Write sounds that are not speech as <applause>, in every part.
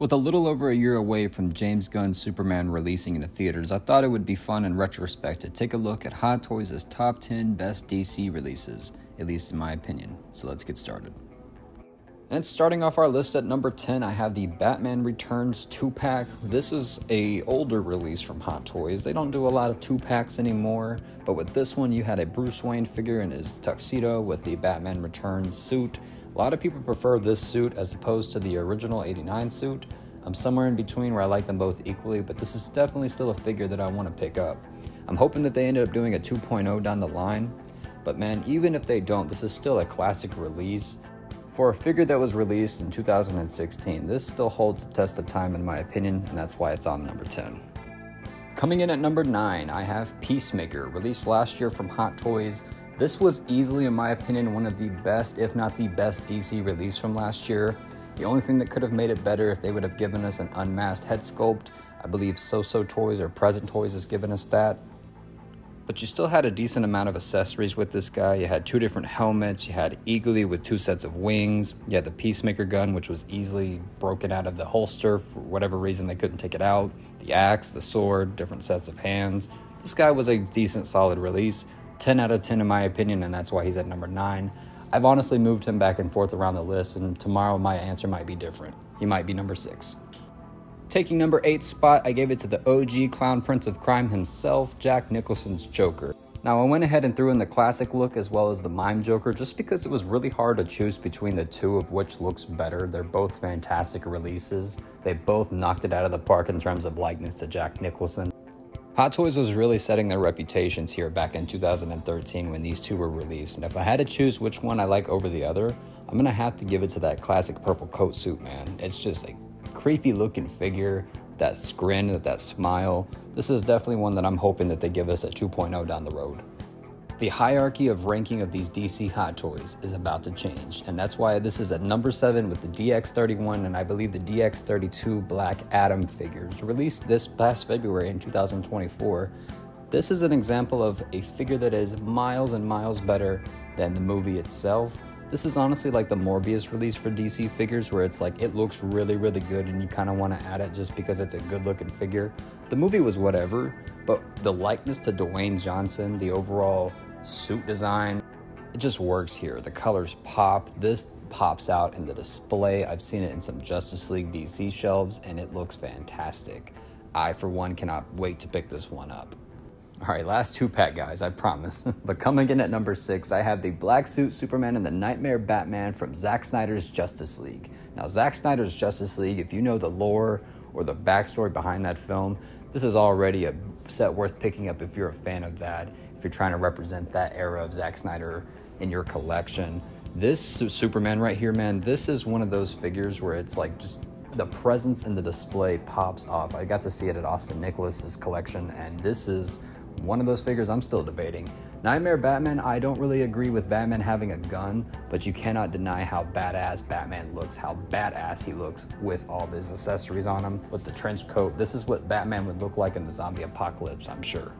With a little over a year away from James Gunn's Superman releasing into theaters, I thought it would be fun in retrospect to take a look at Hot Toys' top 10 best DC releases, at least in my opinion. So let's get started. And starting off our list at number 10, I have the Batman Returns 2-pack. This is a older release from Hot Toys. They don't do a lot of 2-packs anymore, but with this one you had a Bruce Wayne figure in his tuxedo with the Batman Returns suit a lot of people prefer this suit as opposed to the original 89 suit. I'm somewhere in between where I like them both equally, but this is definitely still a figure that I want to pick up. I'm hoping that they ended up doing a 2.0 down the line, but man, even if they don't, this is still a classic release. For a figure that was released in 2016, this still holds the test of time in my opinion, and that's why it's on number 10. Coming in at number 9, I have Peacemaker, released last year from Hot Toys. This was easily, in my opinion, one of the best, if not the best, DC release from last year. The only thing that could have made it better if they would have given us an unmasked head sculpt. I believe So-So Toys or Present Toys has given us that. But you still had a decent amount of accessories with this guy. You had two different helmets. You had Eagly with two sets of wings. You had the Peacemaker gun, which was easily broken out of the holster for whatever reason they couldn't take it out. The axe, the sword, different sets of hands. This guy was a decent, solid release. 10 out of 10 in my opinion, and that's why he's at number 9. I've honestly moved him back and forth around the list, and tomorrow my answer might be different. He might be number 6. Taking number 8 spot, I gave it to the OG Clown Prince of Crime himself, Jack Nicholson's Joker. Now, I went ahead and threw in the classic look as well as the mime Joker just because it was really hard to choose between the two of which looks better. They're both fantastic releases. They both knocked it out of the park in terms of likeness to Jack Nicholson. Hot Toys was really setting their reputations here back in 2013 when these two were released, and if I had to choose which one I like over the other, I'm gonna have to give it to that classic purple coat suit, man. It's just a creepy looking figure, that grin, that smile. This is definitely one that I'm hoping that they give us a 2.0 down the road. The hierarchy of ranking of these DC Hot Toys is about to change, and that's why this is at number 7 with the DX31 and I believe the DX32 Black Adam figures, released this past February in 2024. This is an example of a figure that is miles and miles better than the movie itself. This is honestly like the Morbius release for DC figures, where it's like it looks really, really good and you kind of want to add it just because it's a good looking figure. The movie was whatever, but the likeness to Dwayne Johnson, the overall suit design. It just works here. The colors pop. This pops out in the display. I've seen it in some Justice League DC shelves and it looks fantastic. I, for one, cannot wait to pick this one up. All right, last two pack, guys, I promise. <laughs> but coming in at number six, I have the Black Suit Superman and the Nightmare Batman from Zack Snyder's Justice League. Now, Zack Snyder's Justice League, if you know the lore or the backstory behind that film, this is already a set worth picking up if you're a fan of that if you're trying to represent that era of Zack Snyder in your collection. This Superman right here, man, this is one of those figures where it's like just the presence in the display pops off. I got to see it at Austin Nicholas's collection, and this is one of those figures I'm still debating. Nightmare Batman, I don't really agree with Batman having a gun, but you cannot deny how badass Batman looks, how badass he looks with all his accessories on him, with the trench coat. This is what Batman would look like in the zombie apocalypse, I'm sure.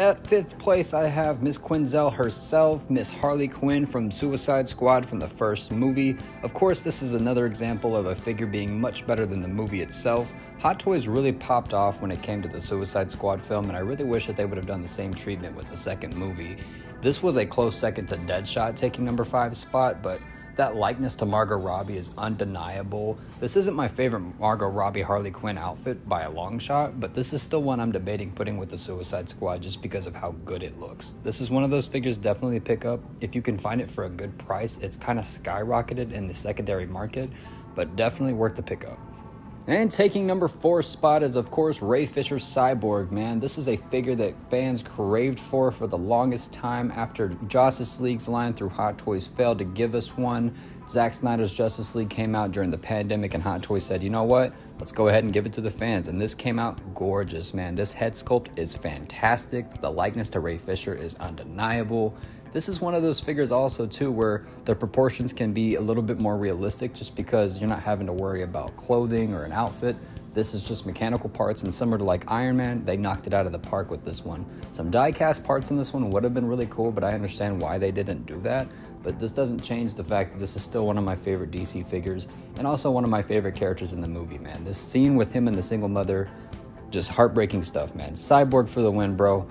At fifth place, I have Miss Quinzel herself, Miss Harley Quinn from Suicide Squad from the first movie. Of course, this is another example of a figure being much better than the movie itself. Hot Toys really popped off when it came to the Suicide Squad film, and I really wish that they would have done the same treatment with the second movie. This was a close second to Deadshot taking number 5 spot, but that likeness to Margot Robbie is undeniable. This isn't my favorite Margot Robbie Harley Quinn outfit by a long shot, but this is still one I'm debating putting with the Suicide Squad just because of how good it looks. This is one of those figures definitely pick up. If you can find it for a good price, it's kind of skyrocketed in the secondary market, but definitely worth the pickup. And taking number four spot is, of course, Ray Fisher's Cyborg, man. This is a figure that fans craved for for the longest time after Justice League's line through Hot Toys failed to give us one. Zack Snyder's Justice League came out during the pandemic, and Hot Toys said, you know what? Let's go ahead and give it to the fans. And this came out gorgeous, man. This head sculpt is fantastic. The likeness to Ray Fisher is undeniable. This is one of those figures also too where the proportions can be a little bit more realistic just because you're not having to worry about clothing or an outfit. This is just mechanical parts and similar to like Iron Man, they knocked it out of the park with this one. Some die cast parts in this one would have been really cool, but I understand why they didn't do that. but this doesn't change the fact that this is still one of my favorite DC figures and also one of my favorite characters in the movie, man. This scene with him and the single mother, just heartbreaking stuff, man. Cyborg for the win, bro.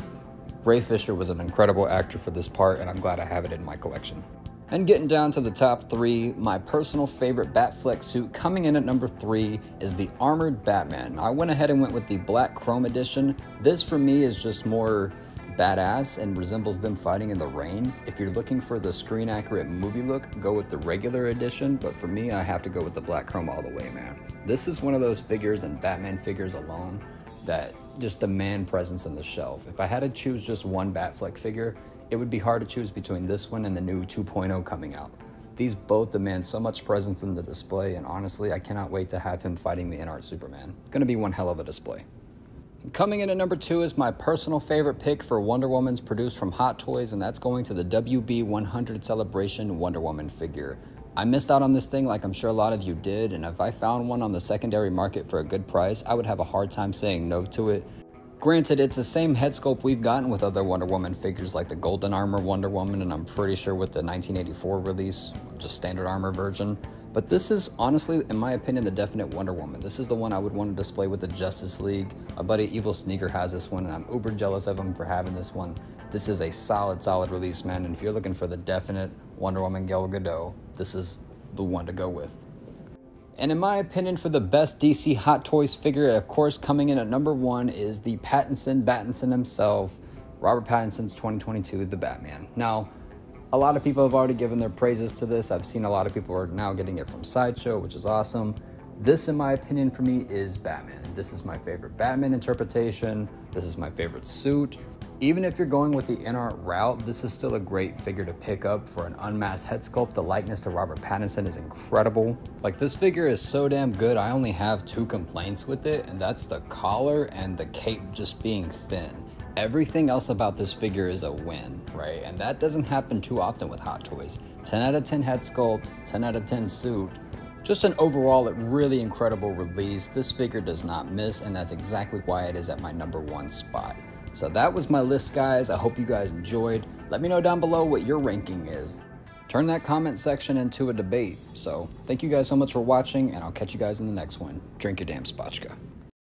Ray Fisher was an incredible actor for this part, and I'm glad I have it in my collection. And getting down to the top three, my personal favorite Batfleck suit coming in at number three is the Armored Batman. I went ahead and went with the Black Chrome Edition. This for me is just more badass and resembles them fighting in the rain. If you're looking for the screen accurate movie look, go with the regular edition, but for me, I have to go with the Black Chrome all the way, man. This is one of those figures and Batman figures alone that just the man presence on the shelf. If I had to choose just one Batfleck figure, it would be hard to choose between this one and the new 2.0 coming out. These both demand so much presence in the display, and honestly, I cannot wait to have him fighting the InArt Superman. It's gonna be one hell of a display. coming in at number two is my personal favorite pick for Wonder Woman's produced from Hot Toys, and that's going to the WB 100 Celebration Wonder Woman figure. I missed out on this thing like I'm sure a lot of you did, and if I found one on the secondary market for a good price, I would have a hard time saying no to it Granted, it's the same head sculpt we've gotten with other Wonder Woman figures like the Golden Armor Wonder Woman, and I'm pretty sure with the 1984 release, just standard armor version. But this is honestly, in my opinion, the definite Wonder Woman. This is the one I would want to display with the Justice League. My buddy Evil Sneaker has this one, and I'm uber jealous of him for having this one. This is a solid, solid release, man. And if you're looking for the definite Wonder Woman Gal Gadot, this is the one to go with. And in my opinion, for the best DC Hot Toys figure, of course, coming in at number one is the Pattinson Battinson himself, Robert Pattinson's 2022 The Batman. Now, a lot of people have already given their praises to this. I've seen a lot of people are now getting it from Sideshow, which is awesome. This, in my opinion, for me, is Batman. This is my favorite Batman interpretation. This is my favorite suit. Even if you're going with the InArt route, this is still a great figure to pick up for an unmasked head sculpt. The likeness to Robert Pattinson is incredible. Like this figure is so damn good, I only have two complaints with it, and that's the collar and the cape just being thin. Everything else about this figure is a win, right? And that doesn't happen too often with Hot Toys. 10 out of 10 head sculpt, 10 out of 10 suit. Just an overall really incredible release. This figure does not miss, and that's exactly why it is at my number one spot. So that was my list, guys. I hope you guys enjoyed. Let me know down below what your ranking is. Turn that comment section into a debate. So thank you guys so much for watching, and I'll catch you guys in the next one. Drink your damn spotchka.